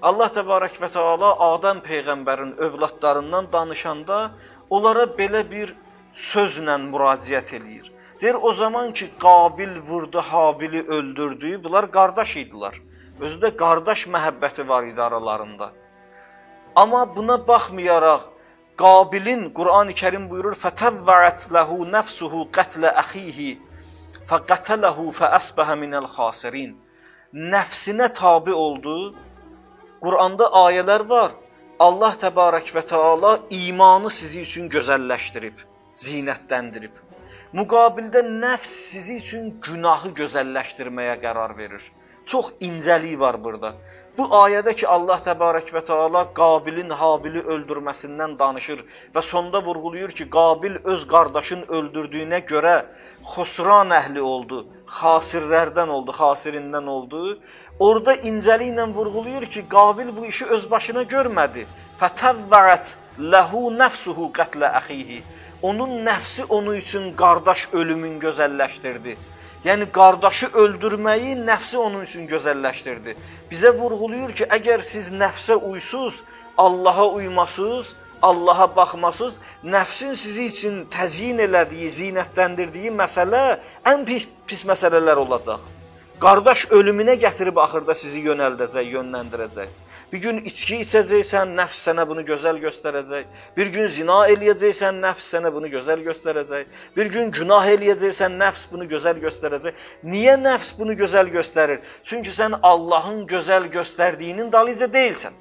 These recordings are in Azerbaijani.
Allah təbarək və Teala Adəm peyğəmbərin övladlarından danışanda onlara belə bir sözlə müraciət eləyir. Deyir o zaman ki Qabil vurdu, Habili öldürdü, bunlar qardaş idilər. Özü də qardaş məhəbbəti var idi aralarında. Amma buna baxmayaraq Qabilin Qurani Kərim buyurur: "Fətəvvəət lehu nefsuhu qatl əxihi fəqətələhu fəəsbəhə minəl xasirin." Nəfsinə tabe oldu. Quranda ayələr var. Allah təbarək və Teala imanı sizi üçün gözəlləşdirib, zinətləndirib. Müqabildə nəfs sizi üçün günahı gözəlləşdirməyə qərar verir. Çox incəlik var burada. Bu ayədə ki Allah təbarək və Teala Qabilin Habili öldürməsindən danışır və sonda vurğulayır ki, Qabil öz qardaşın öldürdüyünə görə xusran əhli oldu, xasirlərdən oldu, xasirindən oldu. Orada incəliklə vurğulayır ki, Qabil bu işi öz başına görmədi. Fətəvvəət ləhu nəfsuhu qətlə əxihi. Onun nəfsi onu üçün qardaş ölümün gözəlləşdirdi. Yəni qardaşı öldürməyi nəfsi onun üçün gözəlləşdirdi. Bizə vurğulayır ki, əgər siz nəfsə uysuz, Allaha uymasız, Allaha baxmasız, nəfsin sizi üçün təzyin elədiyi, zinətləndirdiyi məsələ ən pis pis məsələlər olacaq. Qardaş ölümünə gətirib axırda sizi yönəldəcək, yönləndirəcək. Bir gün içki içəcəksən, nəfs sənə bunu gözəl göstərəcək. Bir gün zina eləyəcəksən, nəfs sənə bunu gözəl göstərəcək. Bir gün günah eləyəcəksən, nəfs bunu gözəl göstərəcək. Niyə nəfs bunu gözəl göstərir? Çünki sən Allahın gözəl göstərdiyinin dalınca deyilsən.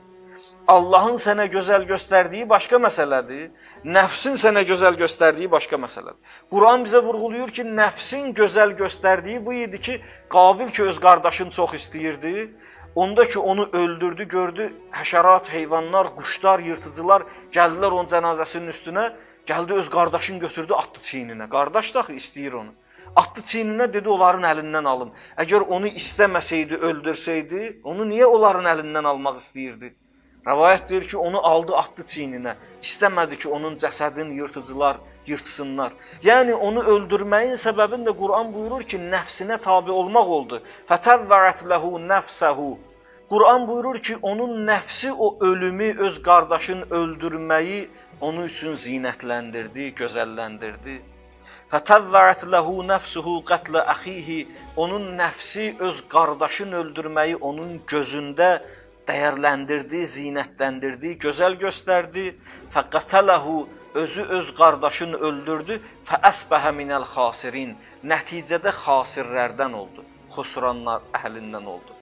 Allahın sənə gözəl göstərdiyi başqa məsələdir. Nəfsin sənə gözəl göstərdiyi başqa məsələdir. Quran bizə vurğulayır ki, nəfsin gözəl göstərdiyi bu idi ki, Qabil ki öz qardaşını çox istəyirdi. Onda ki onu öldürdü, gördü, həşərat, heyvanlar, quşlar, yırtıcılar gəldilər onun cənazəsinin üstünə, gəldi öz qardaşını götürdü, atdı çiyninə. Qardaş da istəyir onu. Atdı çiyninə dedi onların əlindən alım. Əgər onu istəməsəydi, öldürsəydi, onu niyə onların əlindən almaq istəyirdi? Rəvayət deyir ki, onu aldı, atdı çiyninə. İstəmədi ki, onun cəsədini yırtıcılar yırtsınlar. Yəni onu öldürməyin səbəbini də Quran buyurur ki, nəfsinə tabe olmaq oldu. Fətəvvəət lehu nəfsəhu. Quran buyurur ki, onun nəfsi o ölümü, öz qardaşını öldürməyi onun üçün zinətləndirdi, gözəlləndirdi. Fətəvvəət lehu nəfsuhu qətlə əxihi. Onun nəfsi öz qardaşını öldürməyi onun gözündə dəyərləndirdi, zinətləndirdi, gözəl göstərdi. Fəqətələhu özü öz qardaşını öldürdü. Fəəsbəhə minəl xasirin. Nəticədə xasirlərdən oldu. Xusranlar əhlindən oldu.